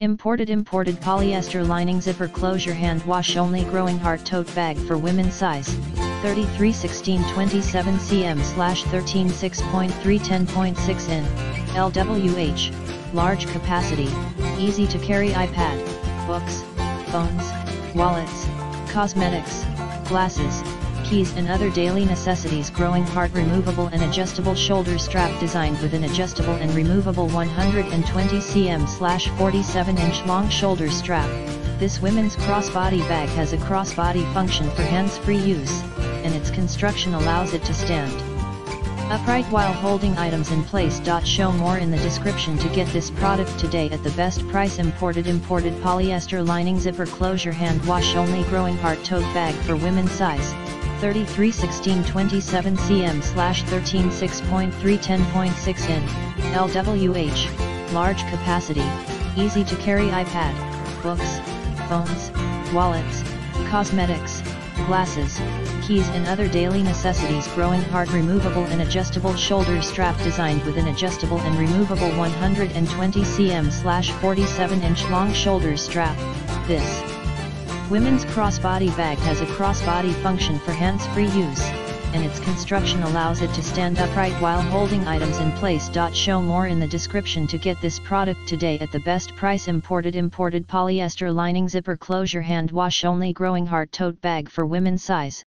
Imported Imported polyester lining. Zipper closure hand. Wash only. Growing heart tote bag for women. Size 33 16 27 cm slash 13 6.3 10.6 in LWH large capacity. Easy to carry. iPad books phones wallets cosmetics glasses keys and other daily necessities growing heart removable and adjustable shoulder strap designed with an adjustable and removable 120 cm slash 47 inch long shoulder strap. This women's crossbody bag has a crossbody function for hands-free use, and its construction allows it to stand upright while holding items in place. Show more in the description to get this product today at the best price imported imported polyester lining zipper closure hand wash only growing heart tote bag for women's size 33 16 27 cm slash 13 6.3 10.6 in LWH large capacity easy to carry iPad books phones wallets cosmetics glasses keys and other daily necessities growing hard removable and adjustable shoulder strap designed with an adjustable and removable 120 cm slash 47 inch long shoulder strap. This Women's crossbody bag has a crossbody function for hands-free use, and its construction allows it to stand upright while holding items in place. Show more in the description to get this product today at the best price imported imported polyester lining zipper closure hand wash only growing heart tote bag for women's size